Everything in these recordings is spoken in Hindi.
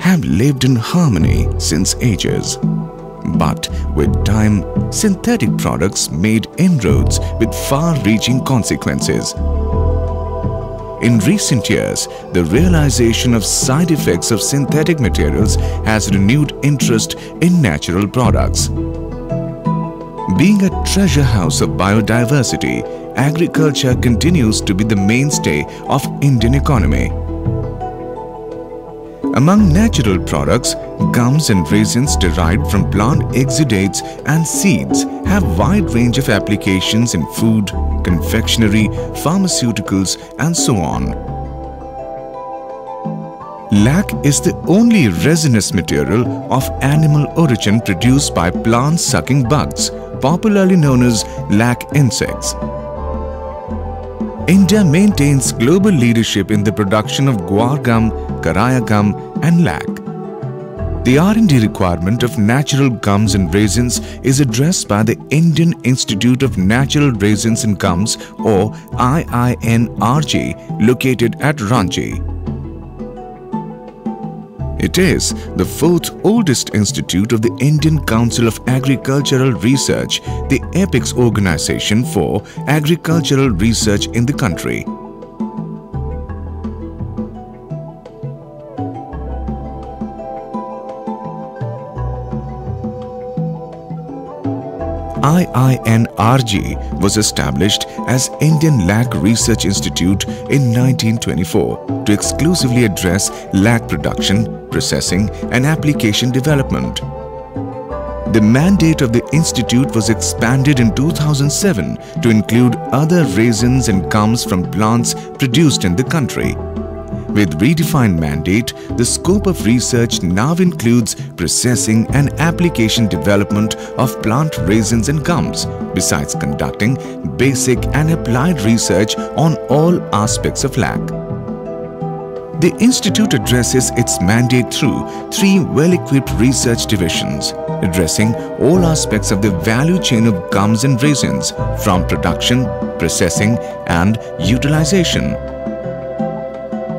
have lived in harmony since ages. But with time, synthetic products made inroads with far-reaching consequences. In recent years, the realization of side effects of synthetic materials has renewed interest in natural products. Being a treasure house of biodiversity, agriculture continues to be the mainstay of Indian economy. Among natural products, gums and resins derived from plant exudates and seeds have wide range of applications in food, confectionery, pharmaceuticals and so on. Lac is the only resinous material of animal origin produced by plant-sucking bugs, popularly known as lac insects. India maintains global leadership in the production of guar gum, karaya gum and lac. The R&D requirement of natural gums and resins is addressed by the Indian Institute of Natural Resins and Gums or IINRG located at Ranchi. It is the fourth oldest institute of the Indian Council of Agricultural Research, the apex organization for agricultural research in the country. IINRG was established as Indian Lac Research Institute in 1924 to exclusively address lac production, processing and application development. The mandate of the institute was expanded in 2007 to include other raisins and gums from plants produced in the country. With redefined mandate, the scope of research now includes processing and application development of plant resins and gums, besides conducting basic and applied research on all aspects of lac. The Institute addresses its mandate through three well-equipped research divisions, addressing all aspects of the value chain of gums and resins, from production, processing and utilization.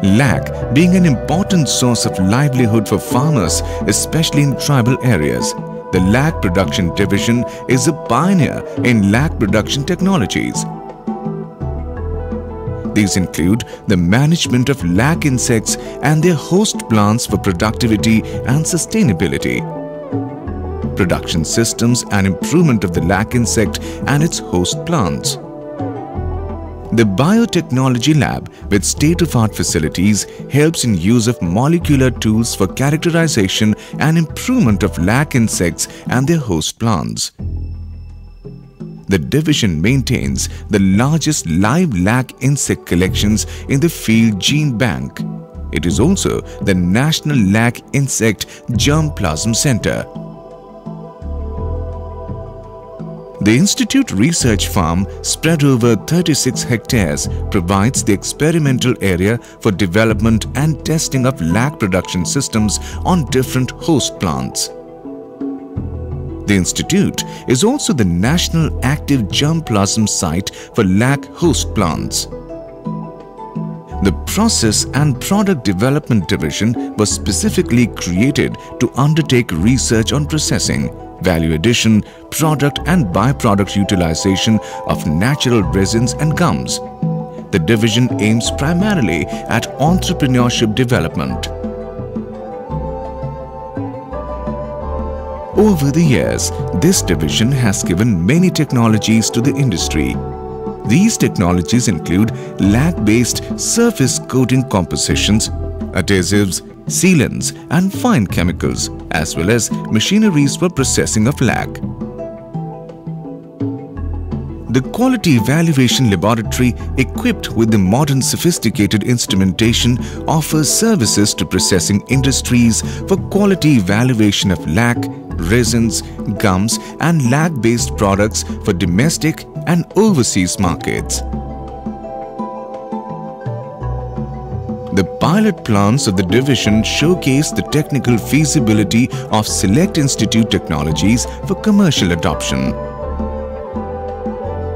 Lac being an important source of livelihood for farmers, especially in tribal areas. The lac production division is a pioneer in lac production technologies. These include the management of lac insects and their host plants for productivity and sustainability, production systems and improvement of the lac insect and its host plants, the Biotechnology Lab with state-of-art facilities helps in use of molecular tools for characterization and improvement of lac insects and their host plants. The division maintains the largest live lac insect collections in the field gene bank. It is also the National Lac Insect Germplasm Center. The Institute research farm spread over 36 hectares provides the experimental area for development and testing of lac production systems on different host plants. The institute is also the national active germplasm site for lac host plants. The Process and Product Development Division was specifically created to undertake research on processing, value addition, product and byproduct utilization of natural resins and gums. The division aims primarily at entrepreneurship development. Over the years, this division has given many technologies to the industry. These technologies include lac-based surface coating compositions, adhesives, sealants and fine chemicals as well as machineries for processing of lac. The Quality Evaluation Laboratory equipped with the modern sophisticated instrumentation offers services to processing industries for quality evaluation of lac, resins, gums and lac-based products for domestic and overseas markets. The pilot plants of the division showcase the technical feasibility of select institute technologies for commercial adoption.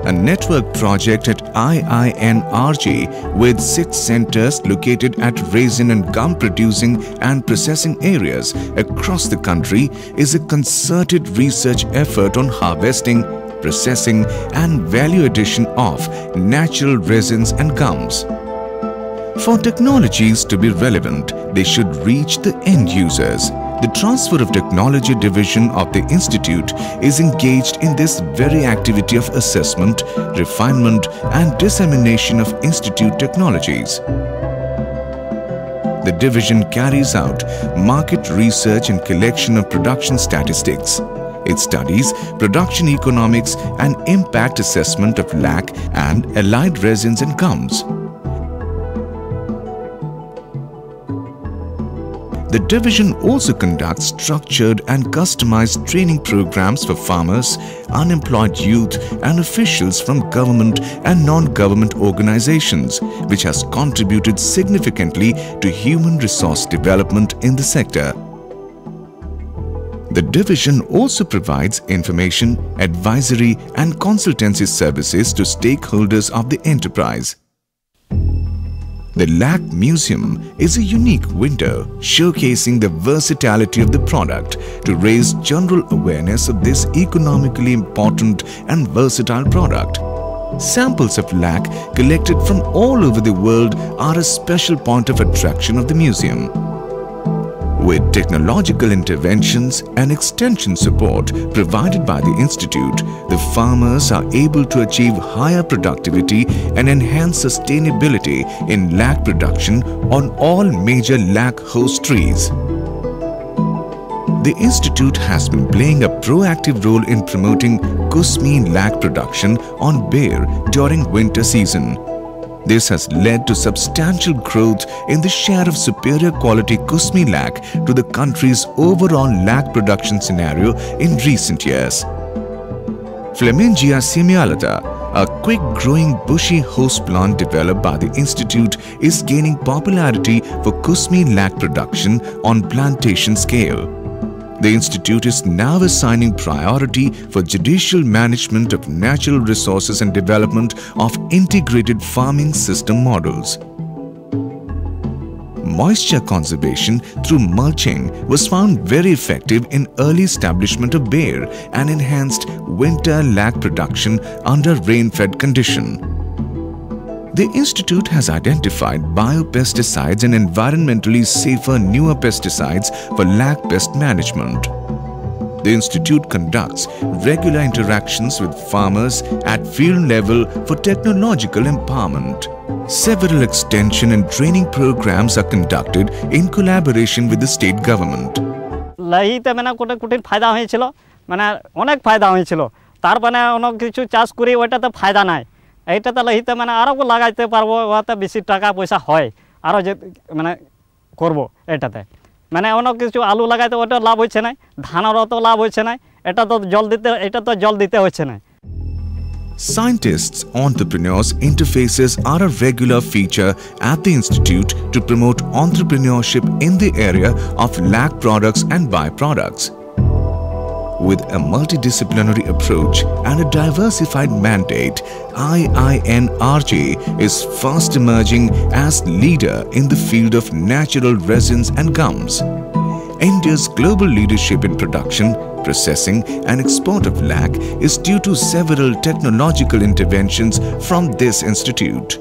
a network project at IINRG with six centers located at resin and gum producing and processing areas across the country is a concerted research effort on harvesting, processing and value addition of natural resins and gums. For technologies to be relevant, they should reach the end users. The Transfer of Technology Division of the Institute is engaged in this very activity of assessment, refinement and dissemination of Institute technologies. The division carries out market research and collection of production statistics. It studies production economics and impact assessment of lac and allied resins and gums. The division also conducts structured and customized training programs for farmers, unemployed youth and officials from government and non-government organizations, which has contributed significantly to human resource development in the sector. The division also provides information, advisory and consultancy services to stakeholders of the enterprise. The LAC Museum is a unique window showcasing the versatility of the product to raise general awareness of this economically important and versatile product. Samples of lac collected from all over the world are a special point of attraction of the museum. With technological interventions and extension support provided by the Institute, the farmers are able to achieve higher productivity and enhance sustainability in lac production on all major lac host trees. The Institute has been playing a proactive role in promoting Kusmi lac production on Ber during winter season. This has led to substantial growth in the share of superior quality Kusmi lac to the country's overall lac production scenario in recent years. Flamingia semialata, a quick-growing bushy host plant developed by the Institute is gaining popularity for Kusmi lac production on plantation scale. The Institute is now assigning priority for judicial management of natural resources and development of integrated farming system models. Moisture conservation through mulching was found very effective in early establishment of Ber and enhanced winter lac production under rain-fed condition. The Institute has identified biopesticides and environmentally safer newer pesticides for lac pest management. The Institute conducts regular interactions with farmers at field level for technological empowerment. Several extension and training programs are conducted in collaboration with the state government. লাহিতে মানে কোটে কুটির ফায়দা হয়েছিল মানে অনেক ফায়দা হয়েছিল তার মানে অনেক কিছু চাষ করি ওইটাতে ফায়দা নাই এইটাতে লহিতে মানে আরও লাগাইতে পারব ওতে বেশি টাকা পয়সা হয় আরও যে মানে করব এটাতে মানে অনেক কিছু আলু লাগাইতে ওটা লাভ হচ্ছে না ধানেরও তো লাভ হচ্ছে না এটা তো জল দিতে এটা তো জল দিতে হচ্ছে না Scientists, entrepreneurs interfaces are a regular feature at the Institute to promote entrepreneurship in the area of lac products and byproducts with a multidisciplinary approach and a diversified mandate, IINRG is fast emerging as leader in the field of natural resins and gums. India's global leadership in production, processing and export of lac is due to several technological interventions from this institute.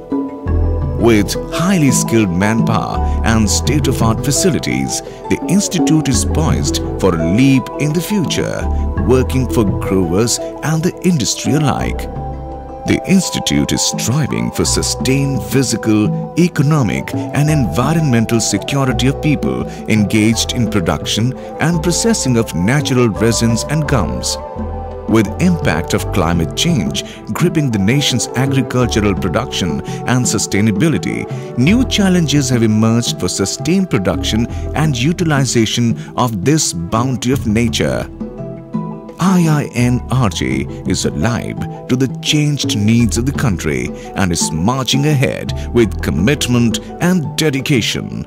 With highly skilled manpower and state-of-art facilities, the Institute is poised for a leap in the future, working for growers and the industry alike. The Institute is striving for sustained physical, economic and environmental security of people engaged in production and processing of natural resins and gums with impact of climate change gripping the nation's agricultural production and sustainability, new challenges have emerged for sustained production and utilization of this bounty of nature. IINRG is alive to the changed needs of the country and is marching ahead with commitment and dedication.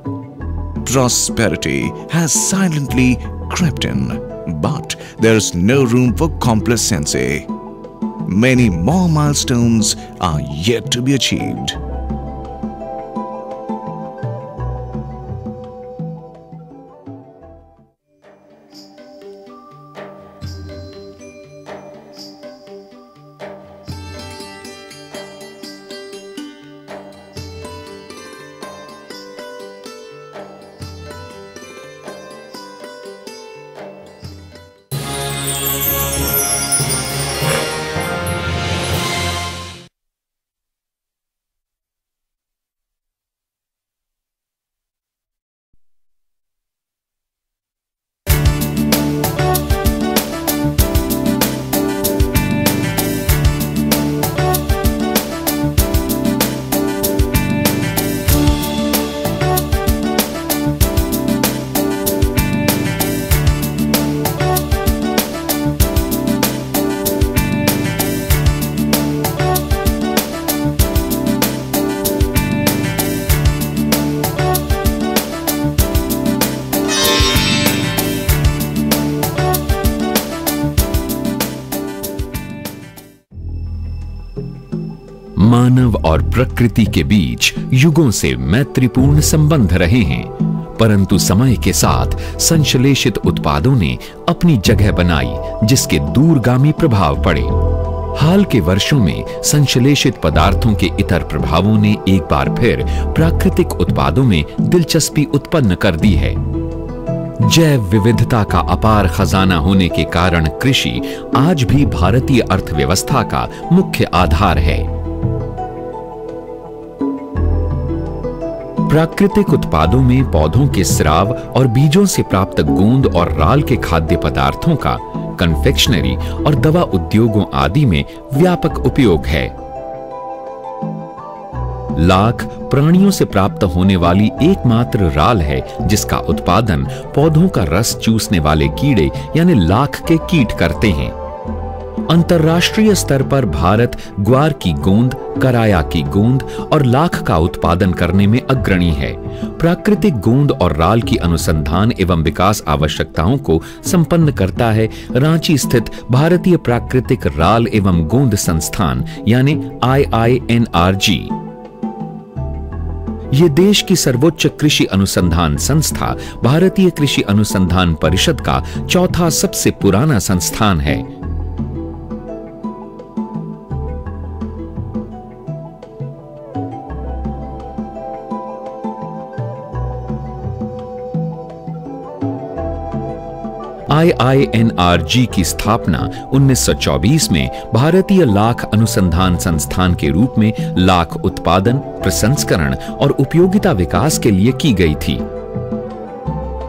Prosperity has silently crept in but there's no room for complacency. many more milestones are yet to be achieved. प्रकृति के बीच युगों से मैत्रीपूर्ण संबंध रहे हैं। परंतु समय के साथ संश्लेषित उत्पादों ने अपनी जगह बनाई, जिसके दूरगामी प्रभाव पड़े। हाल के वर्षों में संश्लेषित पदार्थों के इतर प्रभावों ने एक बार फिर प्राकृतिक उत्पादों में दिलचस्पी उत्पन्न कर दी है। जैव विविधता का अपार खजाना होने के कारण कृषि आज भी भारतीय अर्थव्यवस्था का मुख्य आधार है। प्राकृतिक उत्पादों में पौधों के स्राव और बीजों से प्राप्त गोंद और राल के खाद्य पदार्थों का कन्फेक्शनरी और दवा उद्योगों आदि में व्यापक उपयोग है। लाख प्राणियों से प्राप्त होने वाली एकमात्र राल है, जिसका उत्पादन पौधों का रस चूसने वाले कीड़े यानी लाख के कीट करते हैं। अंतर्राष्ट्रीय स्तर पर भारत ग्वार की गोंद, कराया की गोंद और लाख का उत्पादन करने में अग्रणी है। प्राकृतिक गोंद और राल की अनुसंधान एवं विकास आवश्यकताओं को संपन्न करता है रांची स्थित भारतीय प्राकृतिक राल एवं गोंद संस्थान, यानी आईआईएनआरजी ये देश की सर्वोच्च कृषि अनुसंधान संस्था, भारतीय कृषि अनुसंधान परिषद का चौथा सबसे पुराना संस्थान है। आईआईएनआरजी की स्थापना 1924 में भारतीय लाख अनुसंधान संस्थान के रूप में लाख उत्पादन, प्रसंस्करण और उपयोगिता विकास के लिए की गई थी।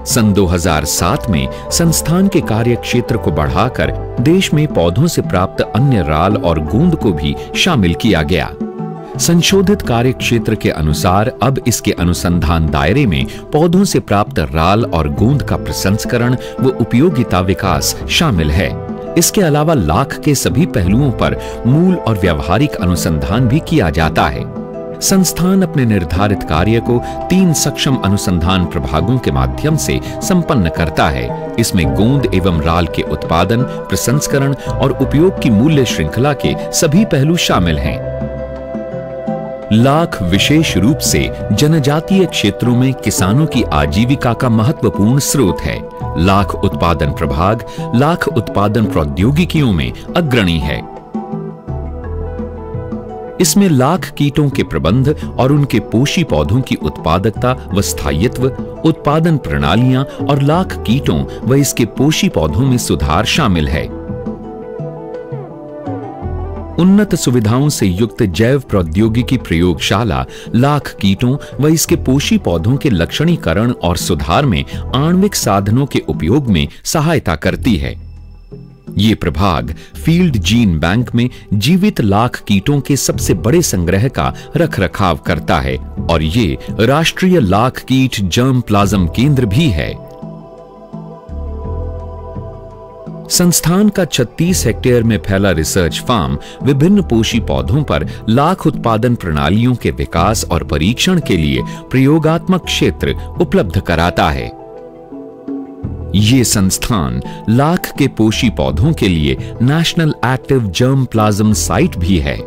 सन 2007 में संस्थान के कार्य क्षेत्र को बढ़ाकर देश में पौधों से प्राप्त अन्य राल और गोंद को भी शामिल किया गया। संशोधित कार्य क्षेत्र के अनुसार अब इसके अनुसंधान दायरे में पौधों से प्राप्त राल और गोंद का प्रसंस्करण व उपयोगिता विकास शामिल है। इसके अलावा लाख के सभी पहलुओं पर मूल और व्यावहारिक अनुसंधान भी किया जाता है। संस्थान अपने निर्धारित कार्य को तीन सक्षम अनुसंधान प्रभागों के माध्यम से संपन्न करता है। इसमें गोंद एवं राल के उत्पादन, प्रसंस्करण और उपयोग की मूल्य श्रृंखला के सभी पहलू शामिल हैं। लाख विशेष रूप से जनजातीय क्षेत्रों में किसानों की आजीविका का महत्वपूर्ण स्रोत है। लाख उत्पादन प्रभाग, लाख उत्पादन प्रौद्योगिकियों में अग्रणी है। इसमें लाख कीटों के प्रबंध और उनके पोषी पौधों की उत्पादकता व स्थायित्व, उत्पादन प्रणालियाँ और लाख कीटों व इसके पोषी पौधों में सुधार शामिल है। उन्नत सुविधाओं से युक्त जैव प्रौद्योगिकी प्रयोगशाला लाख कीटों व इसके पोषी पौधों के लक्षणीकरण और सुधार में आणविक साधनों के उपयोग में सहायता करती है। ये प्रभाग फ़ील्ड जीन बैंक में जीवित लाख कीटों के सबसे बड़े संग्रह का रखरखाव करता है और ये राष्ट्रीय लाख कीट जर्म प्लाज्म केंद्र भी है। संस्थान का 36 हेक्टेयर में फैला रिसर्च फार्म विभिन्न पोषी पौधों पर लाख उत्पादन प्रणालियों के विकास और परीक्षण के लिए प्रयोगात्मक क्षेत्र उपलब्ध कराता है। ये संस्थान लाख के पोषी पौधों के लिए national active germplasm site भी है।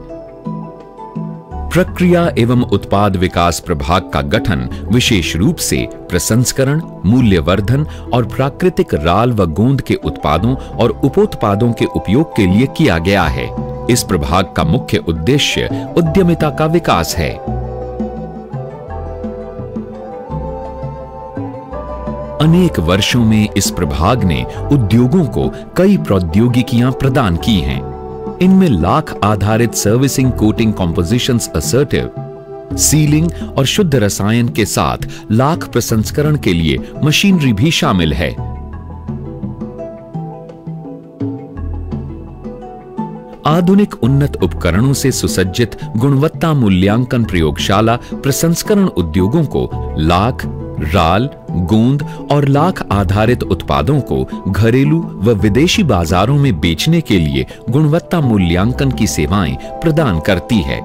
प्रक्रिया एवं उत्पाद विकास प्रभाग का गठन विशेष रूप से प्रसंस्करण, मूल्यवर्धन और प्राकृतिक राल व गोंद के उत्पादों और उपोत्पादों के उपयोग के लिए किया गया है। इस प्रभाग का मुख्य उद्देश्य उद्यमिता का विकास है। अनेक वर्षों में इस प्रभाग ने उद्योगों को कई प्रौद्योगिकियाँ प्रदान की हैं। इनमें लाख आधारित servicing coating compositions assertive sealing और शुद्ध रसायन के साथ लाख प्रसंस्करण के लिए मशीनरी भी शामिल है। आधुनिक उन्नत उपकरणों से सुसज्जित गुणवत्ता मूल्यांकन प्रयोगशाला प्रसंस्करण उद्योगों को लाख राल, गोंद और लाख आधारित उत्पादों को घरेलू व विदेशी बाजारों में बेचने के लिए गुणवत्ता मूल्यांकन की सेवाएँ प्रदान करती है।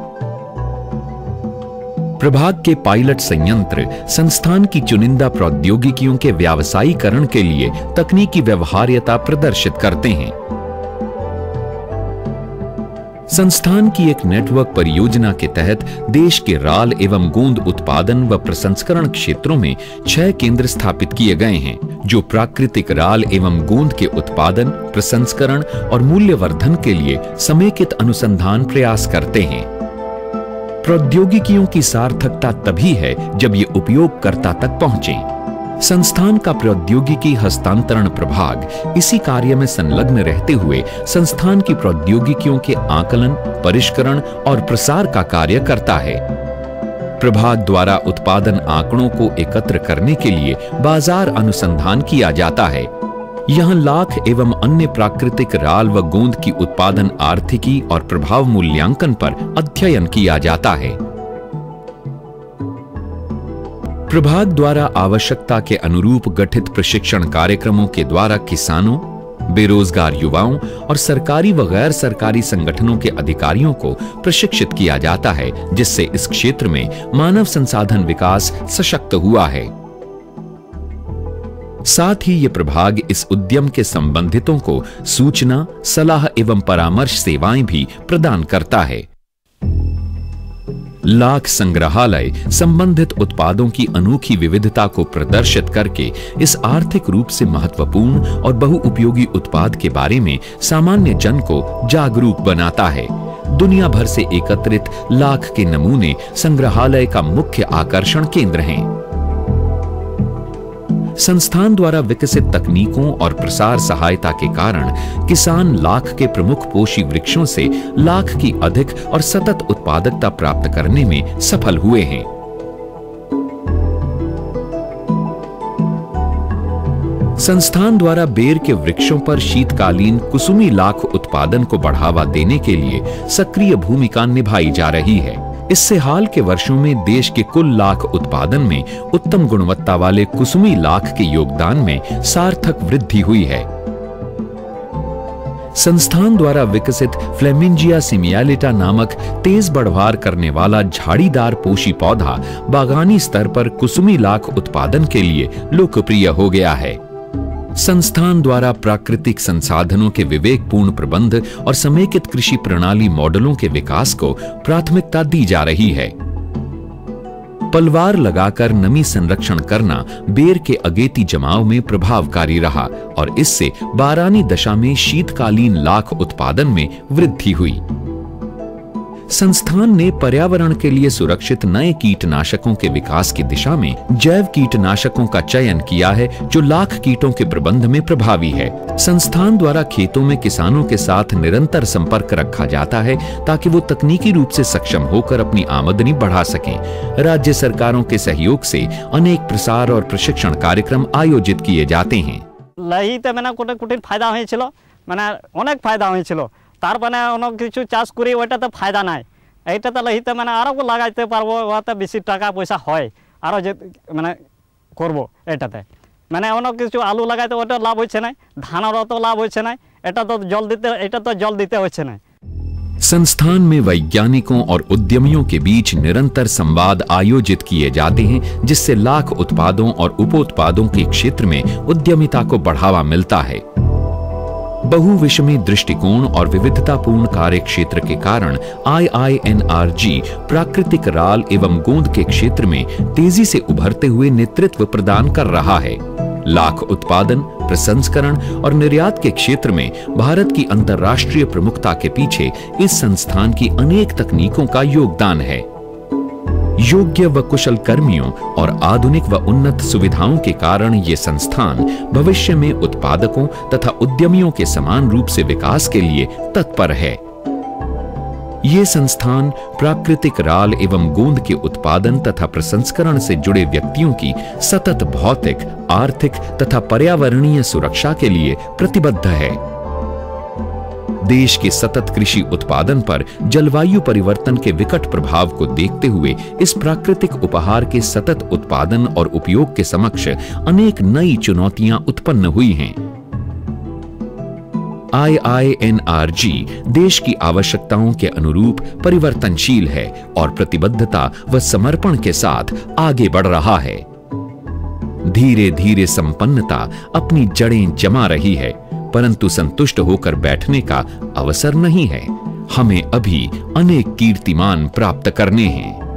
प्रभाग के पायलट संयंत्र संस्थान की चुनिंदा प्रौद्योगिकियों के व्यावसायीकरण के लिए तकनीकी व्यवहार्यता प्रदर्शित करते हैं। संस्थान की एक नेटवर्क परियोजना के तहत देश के राल एवं गोंद उत्पादन व प्रसंस्करण क्षेत्रों में छह केंद्र स्थापित किए गए हैं, जो प्राकृतिक राल एवं गोंद के उत्पादन, प्रसंस्करण और मूल्यवर्धन के लिए समेकित अनुसंधान प्रयास करते हैं। प्रौद्योगिकियों की सार्थकता तभी है जब ये उपयोगकर्ता तक पहुँचे। संस्थान का प्रौद्योगिकी हस्तांतरण प्रभाग इसी कार्य में संलग्न रहते हुए संस्थान की प्रौद्योगिकियों के आकलन, परिष्करण और प्रसार का कार्य करता है। प्रभाग द्वारा उत्पादन आंकड़ों को एकत्र करने के लिए बाज़ार अनुसंधान किया जाता है। यहाँ लाख एवं अन्य प्राकृतिक राल व गोंद की उत्पादन आर्थिकी और प्रभाव मूल्यांकन पर अध्ययन किया जाता है। प्रभाग द्वारा आवश्यकता के अनुरूप गठित प्रशिक्षण कार्यक्रमों के द्वारा किसानों, बेरोजगार युवाओं और सरकारी व गैर सरकारी संगठनों के अधिकारियों को प्रशिक्षित किया जाता है, जिससे इस क्षेत्र में मानव संसाधन विकास सशक्त हुआ है। साथ ही ये प्रभाग इस उद्यम के संबंधितों को सूचना, सलाह एवं परामर्श सेवाएँ भी प्रदान करता है। लाख संग्रहालय संबंधित उत्पादों की अनोखी विविधता को प्रदर्शित करके इस आर्थिक रूप से महत्वपूर्ण और बहुउपयोगी उत्पाद के बारे में सामान्य जन को जागरूक बनाता है। दुनिया भर से एकत्रित लाख के नमूने संग्रहालय का मुख्य आकर्षण केंद्र हैं। संस्थान द्वारा विकसित तकनीकों और प्रसार सहायता के कारण किसान लाख के प्रमुख पोषी वृक्षों से लाख की अधिक और सतत उत्पादकता प्राप्त करने में सफल हुए हैं। संस्थान द्वारा बेर के वृक्षों पर शीतकालीन कुसुमी लाख उत्पादन को बढ़ावा देने के लिए सक्रिय भूमिका निभाई जा रही है। इससे हाल के वर्षों में देश के कुल लाख उत्पादन में उत्तम गुणवत्ता वाले कुसुमी लाख के योगदान में सार्थक वृद्धि हुई है। संस्थान द्वारा विकसित फ्लेमिंजिया सिमियालिटा नामक तेज बढ़वार करने वाला झाड़ीदार पोषी पौधा बागानी स्तर पर कुसुमी लाख उत्पादन के लिए लोकप्रिय हो गया है। संस्थान द्वारा प्राकृतिक संसाधनों के विवेकपूर्ण प्रबंध और समेकित कृषि प्रणाली मॉडलों के विकास को प्राथमिकता दी जा रही है। पलवार लगाकर नमी संरक्षण करना बेर के अगेती जमाव में प्रभावकारी रहा और इससे बारानी दशा में शीतकालीन लाख उत्पादन में वृद्धि हुई। संस्थान ने पर्यावरण के लिए सुरक्षित नए कीटनाशकों के विकास की दिशा में जैव कीटनाशकों का चयन किया है जो लाख कीटों के प्रबंध में प्रभावी है संस्थान द्वारा खेतों में किसानों के साथ निरंतर संपर्क रखा जाता है ताकि वो तकनीकी रूप से सक्षम होकर अपनी आमदनी बढ़ा सकें राज्य सरकारों के सहयोग से अनेक प्रसार और प्रशिक्षण कार्यक्रम आयोजित किए जाते हैं লাহিতে মানে কোটে কুটির ফায়দা হয়েছিল মানে অনেক ফায়দা হয়েছিল তার মানে অনেক কিছু চাষ করি ওইটাতে ফায়দা নাই এইটাতে লাহিতে মানে আরও লাগাইতে পারবো ওতে বেশি টাকা পয়সা হয় আরও যে মানে করব এটাতে মানে অনেক কিছু আলু লাগাইতে ওটা লাভ হচ্ছে না ধানেরও তো লাভ হচ্ছে না এটা তো জল দিতে এটা তো জল দিতে হচ্ছে না संस्थान में वैज्ञानिकों और उद्यमियों के बीच निरंतर संवाद आयोजित किए जाते हैं जिससे लाख उत्पादों और उपोत्पादों के क्षेत्र में उद्यमिता को बढ़ावा मिलता है बहुविषमी दृष्टिकोण और विविधतापूर्ण कार्य क्षेत्र के कारण आईआईएनआरजी प्राकृतिक राल एवं गोंद के क्षेत्र में तेज़ी से उभरते हुए नेतृत्व प्रदान कर रहा है। लाख उत्पादन, प्रसंस्करण और निर्यात के क्षेत्र में भारत की अंतर्राष्ट्रीय प्रमुखता के पीछे इस संस्थान की अनेक तकनीकों का योगदान है। योग्य व कुशल कर्मियों और आधुनिक व उन्नत सुविधाओं के कारण ये संस्थान भविष्य में उत्पादकों तथा उद्यमियों के समान रूप से विकास के लिए तत्पर है। ये संस्थान प्राकृतिक राल एवं गोंद के उत्पादन तथा प्रसंस्करण से जुड़े व्यक्तियों की सतत भौतिक, आर्थिक तथा पर्यावरणीय सुरक्षा के लिए प्रतिबद्ध है। देश के सतत कृषि उत्पादन पर जलवायु परिवर्तन के विकट प्रभाव को देखते हुए इस प्राकृतिक उपहार के सतत उत्पादन और उपयोग के समक्ष अनेक नई चुनौतियाँ उत्पन्न हुई हैं। आईआईएनआरजी देश की आवश्यकताओं के अनुरूप परिवर्तनशील है और प्रतिबद्धता व समर्पण के साथ आगे बढ़ रहा है। धीरे धीरे संपन्नता अपनी जड़ें जमा रही है। परंतु संतुष्ट होकर बैठने का अवसर नहीं है। हमें अभी अनेक कीर्तिमान प्राप्त करने हैं।